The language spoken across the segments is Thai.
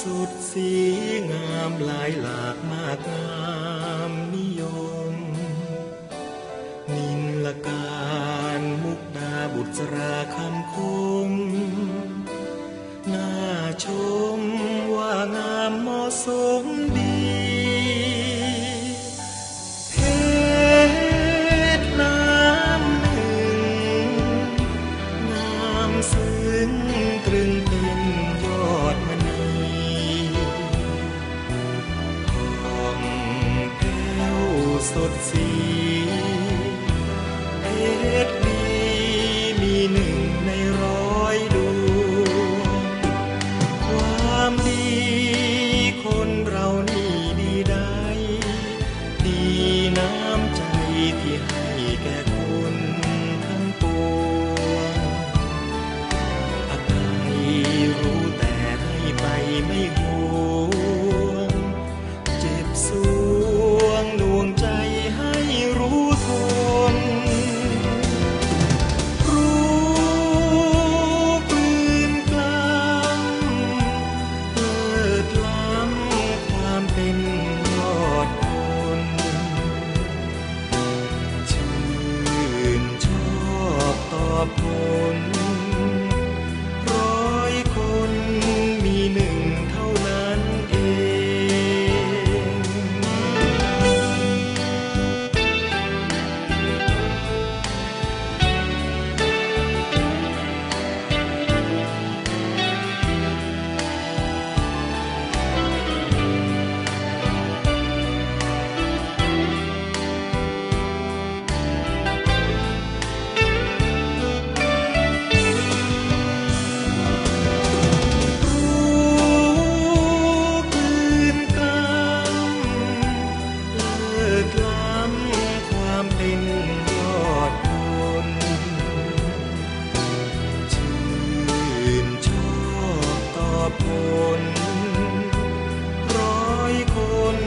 สุดสีงามหลายหลากมากงามนิยม นินละการมุกดาบุตราคำคม น่าชมว่างามเหมาะสม ดสีเพชรดีมีหนึ่งในร้อยดวงความดีคนเรานี่ดีได้ ดีน้ำใจที่ upon.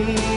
you.